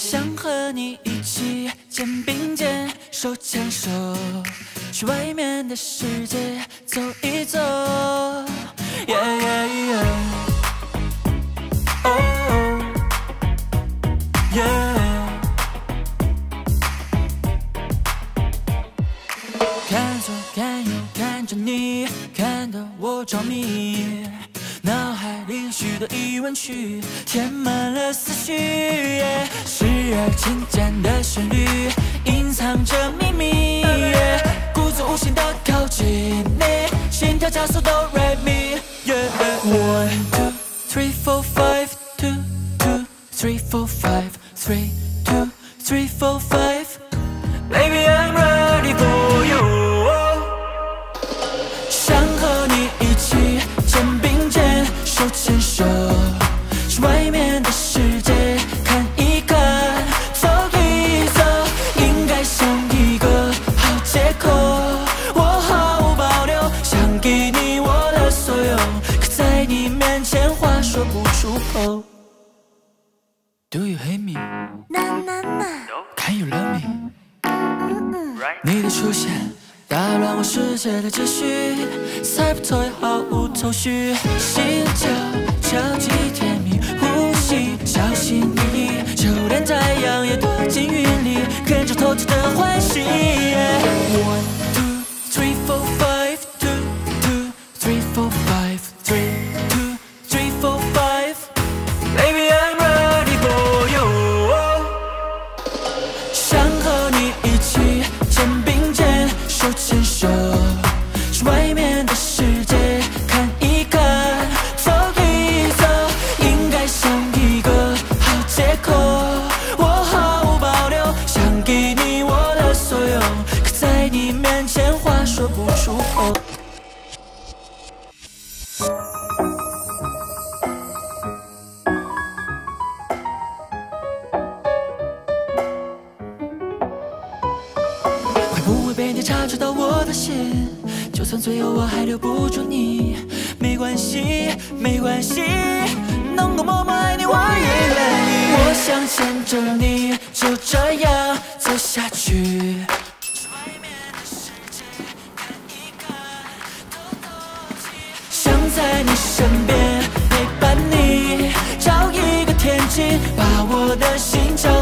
想和你一起肩并肩，手牵手，去外面的世界走一走。Yeah, 看左看右看着你，看得我着迷。脑海里许多疑问句填满了思绪，时而轻简的旋律隐藏着秘密，故作无心的靠近你，心跳加速哆来咪。One two three four five two two three four five three two three four five 不出口 Do you hate me? 呐呐呐，Can you love me? 你的出现打乱我世界的秩序，猜不透也毫无头绪，心跳超级甜蜜，呼吸小心翼翼，就连太阳也躲进云里，跟着透彻的欢喜。One two three four five two two three four five 被你察觉到我的心？就算最后我还留不住你，没关系，没关系，能够默默爱你，我也愿意。我想牵着你，就这样走下去。想在你身边陪伴你，找一个天气，把我的心交